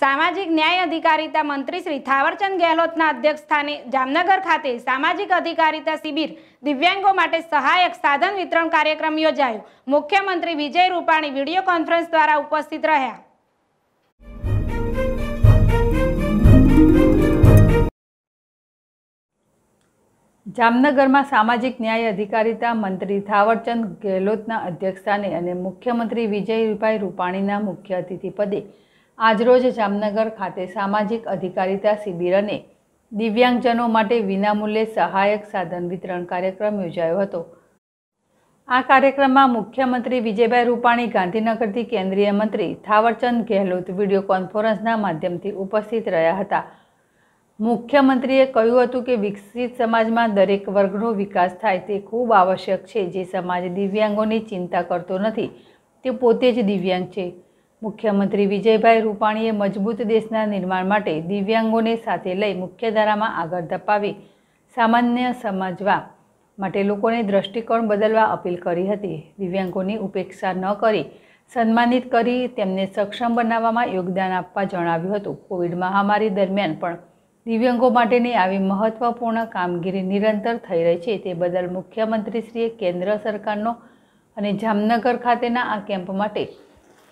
સામાજિક ન્યાય અધિકારીતા મંત્રી શ્રી થાવરચંદ ગેહલોતના અધ્યક્ષસ્થાને જામનગર ખાતે સામાજિક અધિકારીતા શિબિર દિવ્યાંગો માટે સહાયક સાધન વિતરણ કાર્યક્રમ યોજાયો. મુખ્યમંત્રી વિજય રૂપાણી વીડિયો કોન્ફરન્સ દ્વારા ઉપસ્થિત રહ્યા. જામનગરમાં સામાજિક ન્યાય અધિકારીતા મંત્રી થાવરચંદ ગેહલોતના અધ્યક્ષસ્થાને અને મુખ્યમંત્રી વિજયભાઈ રૂપાણીના મુખ્ય અતિથિ પદે આજરોજ જામનગર ખાતે સામાજિક અધિકારીતા શિબિર અને દિવ્યાંગજનો માટે વિનામૂલ્યે સહાયક સાધન વિતરણ કાર્યક્રમ યોજાયો હતો. આ કાર્યક્રમમાં મુખ્યમંત્રી વિજયભાઈ રૂપાણી, ગાંધીનગરથી કેન્દ્રીય મંત્રી થાવરચંદ ગેહલોત વીડિયો કોન્ફરન્સના માધ્યમથી ઉપસ્થિત રહ્યા હતા. મુખ્યમંત્રીએ કહ્યું હતું કે વિકસિત સમાજમાં દરેક વર્ગનો વિકાસ થાય તે ખૂબ આવશ્યક છે. જે સમાજ દિવ્યાંગોની ચિંતા કરતો નથી, તે પોતે જ દિવ્યાંગ છે. મુખ્યમંત્રી વિજયભાઈ રૂપાણીએ મજબૂત દેશના નિર્માણ માટે દિવ્યાંગોને સાથે લઈ મુખ્યધારામાં આગળ ધપાવી સામાન્ય સમજવા માટે લોકોને દ્રષ્ટિકોણ બદલવા અપીલ કરી હતી. દિવ્યાંગોની ઉપેક્ષા ન કરી સન્માનિત કરી તેમને સક્ષમ બનાવવામાં યોગદાન આપવા જણાવ્યું હતું. કોવિડ મહામારી દરમિયાન પણ દિવ્યાંગો માટેની આવી મહત્વપૂર્ણ કામગીરી નિરંતર થઈ રહી છે. તે બદલ મુખ્યમંત્રીશ્રીએ કેન્દ્ર સરકારનો અને જામનગર ખાતેના આ કેમ્પ માટે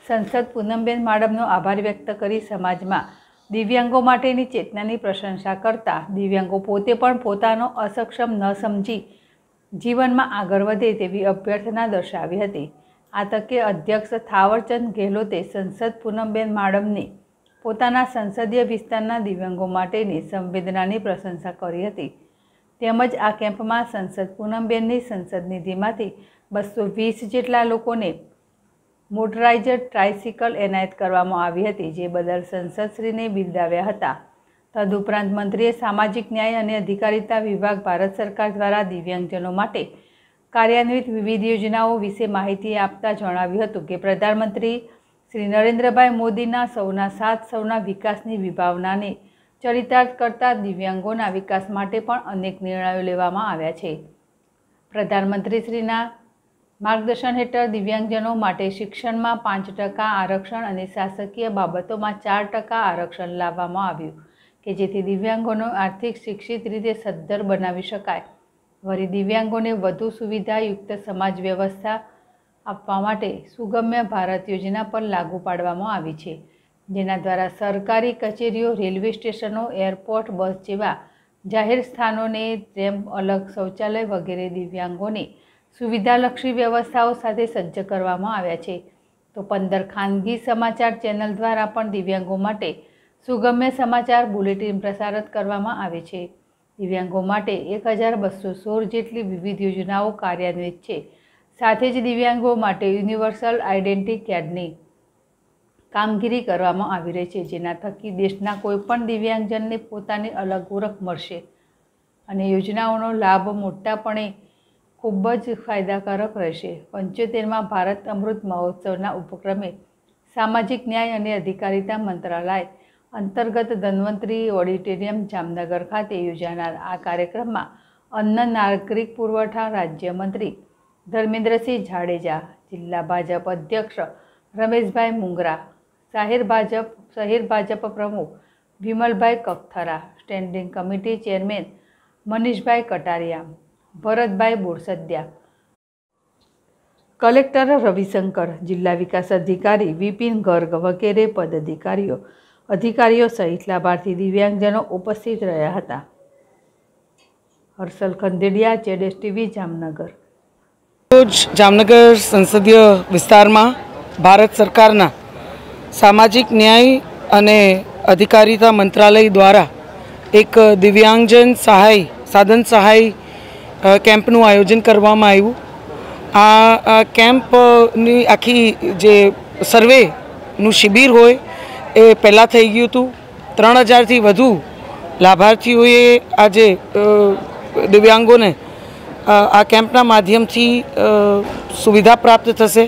સંસદ પૂનમબેન માડમનો આભાર વ્યક્ત કરી સમાજમાં દિવ્યાંગો માટેની ચેતનાની પ્રશંસા કરતા દિવ્યાંગો પોતે પણ પોતાનો અસક્ષમ ન સમજી જીવનમાં આગળ વધે તેવી અભ્યર્થના દર્શાવી હતી. આ તકે અધ્યક્ષ થાવરચંદ ગેહલોતે સંસદ પૂનમબેન માડમની પોતાના સંસદીય વિસ્તારના દિવ્યાંગો માટેની સંવેદનાની પ્રશંસા કરી હતી. તેમજ આ કેમ્પમાં સંસદ પૂનમબેનની સંસદ નિધિમાંથી બસો વીસ જેટલા લોકોને મોટરાઇઝડ ટ્રાઇસિકલ એનાયત કરવામાં આવી હતી, જે બદલ સંસદશ્રીને બિરદાવ્યા હતા. તદુપરાંત મંત્રીએ સામાજિક ન્યાય અને અધિકારિતા વિભાગ ભારત સરકાર દ્વારા દિવ્યાંગજનો માટે કાર્યાન્વિત વિવિધ યોજનાઓ વિશે માહિતી આપતા જણાવ્યું હતું કે પ્રધાનમંત્રી શ્રી નરેન્દ્રભાઈ મોદીના સૌના સાથ, સૌના વિકાસની વિભાવનાને ચરિતાર્થ કરતા દિવ્યાંગોના વિકાસ માટે પણ અનેક નિર્ણયો લેવામાં આવ્યા છે. પ્રધાનમંત્રીશ્રીના માર્ગદર્શન હેઠળ દિવ્યાંગજનો માટે શિક્ષણમાં પાંચ ટકા આરક્ષણ અને શાસકીય બાબતોમાં ચાર ટકા આરક્ષણ લાવવામાં આવ્યું, કે જેથી દિવ્યાંગોનો આર્થિક શિક્ષિત રીતે સદ્ધર બનાવી શકાય. વળી દિવ્યાંગોને વધુ સુવિધાયુક્ત સમાજ વ્યવસ્થા આપવા માટે સુગમ્ય ભારત યોજના પર લાગુ પાડવામાં આવી છે, જેના દ્વારા સરકારી કચેરીઓ, રેલવે સ્ટેશનો, એરપોર્ટ, બસ જેવા જાહેર સ્થાનોને તેમ અલગ શૌચાલય વગેરે દિવ્યાંગોને સુવિધાલક્ષી વ્યવસ્થાઓ સાથે સજ્જ કરવામાં આવ્યા છે. તો પંદર ખાનગી સમાચાર ચેનલ દ્વારા પણ દિવ્યાંગો માટે સુગમ્ય સમાચાર બુલેટિન પ્રસારિત કરવામાં આવે છે. દિવ્યાંગો માટે એક હજાર બસો સોળ જેટલી વિવિધ યોજનાઓ કાર્યાન્વિત છે. સાથે જ દિવ્યાંગો માટે યુનિવર્સલ આઇડેન્ટિટી કાર્ડની કામગીરી કરવામાં આવી રહી છે, જેના થકી દેશના કોઈપણ દિવ્યાંગજનને પોતાની અલગ ઓળખ મળશે. અને યોજનાઓનો લાભ મોટાપણે ખૂબ જ ફાયદાકારક રહેશે. પંચોતેરમાં ભારત અમૃત મહોત્સવના ઉપક્રમે સામાજિક ન્યાય અને અધિકારિતા મંત્રાલય અંતર્ગત ધન્વંતરી ઓડિટોરિયમ જામનગર ખાતે યોજાનાર આ કાર્યક્રમમાં અન્ન નાગરિક પુરવઠા રાજ્યમંત્રી ધર્મેન્દ્રસિંહ જાડેજા, જિલ્લા ભાજપ અધ્યક્ષ રમેશભાઈ મુંગરા, શહેર ભાજપ શહેર ભાજપ પ્રમુખ Vimalbhai Kakhathara standing committee chairman Manishbhai Kataria Bharatbhai Borsadya. Collector Ravishankar, જિલ્લા વિકાસ અધિકારી વિપિન ગર્ગ વગેરે પદાધિકારીઓ, અધિકારીઓ સહિત લાભાર્થી દિવ્યાંગજનો ઉપસ્થિત રહ્યા હતા. હર્ષલ ખંદેડિયા ચેડેસ ટીવી, જામનગર. રોજ જામનગર સંસદીય વિસ્તારમાં ભારત સરકારના સામાજિક ન્યાય અને અધિકારીતા મંત્રાલય દ્વારા એક દિવ્યાંગજન સહાય, સાધન સહાય કેમ્પનું આયોજન કરવામાં આવ્યું. આ કેમ્પની આખી જે સર્વેનું શિબિર હોય એ પહેલાં થઈ ગયું હતું. ત્રણ હજારથી વધુ લાભાર્થીઓએ આજે દિવ્યાંગોને આ કેમ્પના માધ્યમથી સુવિધા પ્રાપ્ત થશે.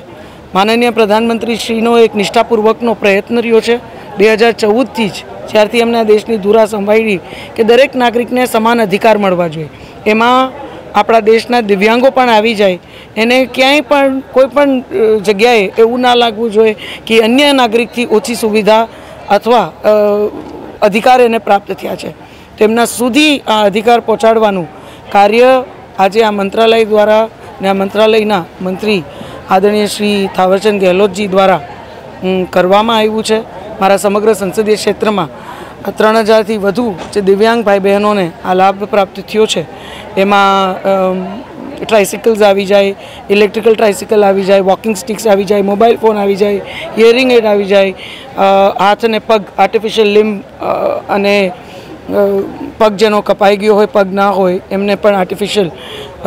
માનનીય પ્રધાનમંત્રીશ્રીનો એક નિષ્ઠાપૂર્વકનો પ્રયત્ન રહ્યો છે. બે હજાર ચૌદથી જ જ્યારથી એમને દેશની ધુરા સંભાળી કે દરેક નાગરિકને સમાન અધિકાર મળવા જોઈએ. એમાં આપણા દેશના દિવ્યાંગો પણ આવી જાય. એને ક્યાંય પણ કોઈ પણ જગ્યાએ એવું ના લાગવું જોઈએ કે અન્ય નાગરિકથી ઓછી સુવિધા અથવા અધિકાર એને પ્રાપ્ત થયા છે. તેમના સુધી આ અધિકાર પહોંચાડવાનું કાર્ય આજે આ મંત્રાલય દ્વારા ને આ મંત્રાલયના મંત્રી આદરણીય શ્રી થાવરચંદ ગેહલોતજી દ્વારા કરવામાં આવ્યું છે. મારા સમગ્ર સંસદીય ક્ષેત્રમાં ત્રણ હજારથી વધુ જે દિવ્યાંગ ભાઈ બહેનોને આ લાભ પ્રાપ્ત થયો છે એમાં ટ્રાઇસિકલ્સ આવી જાય ઇલેક્ટ્રિકલ ટ્રાઇસિકલ આવી જાય વોકિંગ સ્ટિક્સ આવી જાય મોબાઈલ ફોન આવી જાય હિયરિંગ એડ આવી જાય હાથ અને પગ આર્ટિફિશિયલ લિમ્બ અને પગ જેનો કપાઈ ગયો હોય, પગ ના હોય, એમને પણ આર્ટિફિશિયલ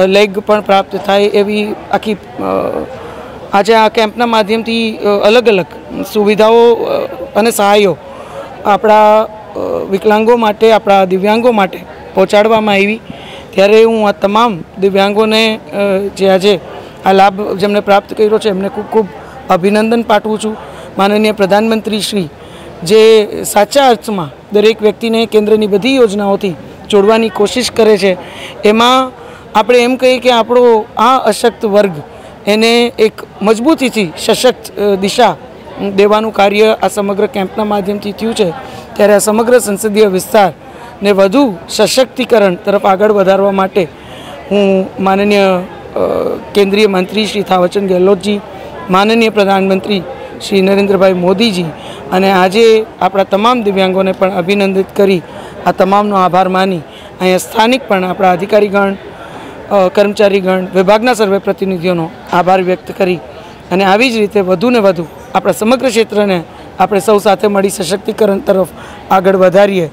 લેગ પણ પ્રાપ્ત થાય એવી આખી આજે આ કેમ્પના માધ્યમથી અલગ અલગ સુવિધાઓ અને સહાયો આપણા વિકલાંગો માટે, આપણા દિવ્યાંગો માટે પહોંચાડવામાં આવી. ત્યારે હું આ તમામ દિવ્યાંગોને જે આજે આ લાભ જેમને પ્રાપ્ત કર્યો છે, એમને ખૂબ ખૂબ અભિનંદન પાઠવું છું. માનનીય પ્રધાનમંત્રી શ્રી, જે સાચા અર્થમાં દરેક વ્યક્તિને કેન્દ્રની બધી યોજનાઓથી જોડવાની કોશિશ કરે છે, એમાં આપણે એમ કહીએ કે આપણો આ અશક્ત વર્ગ એને એક મજબૂતીથી સશક્ત દિશા દેવાનું કાર્ય આ સમગ્ર કેમ્પના માધ્યમથી થયું છે. ત્યારે આ સમગ્ર સંસદીય વિસ્તારને વધુ સશક્તિકરણ તરફ આગળ વધારવા માટે હું માનનીય કેન્દ્રીય મંત્રી શ્રી થાવરચંદ ગેહલોતજી, માનનીય પ્રધાનમંત્રી શ્રી નરેન્દ્રભાઈ મોદીજી અને આજે આપણા તમામ દિવ્યાંગોને પણ અભિનંદિત કરી, આ તમામનો આભાર માની. અહીંયા સ્થાનિક પણ આપણા અધિકારીગણ કર્મચારીગણ, વિભાગના સર્વે પ્રતિનિધિઓનો આભાર વ્યક્ત કરી અને આવી જ રીતે વધુ ને વધુ આપણા સમગ્ર ક્ષેત્રને આપણે સૌ સાથે મળી સશક્તિકરણ તરફ આગળ વધારીએ.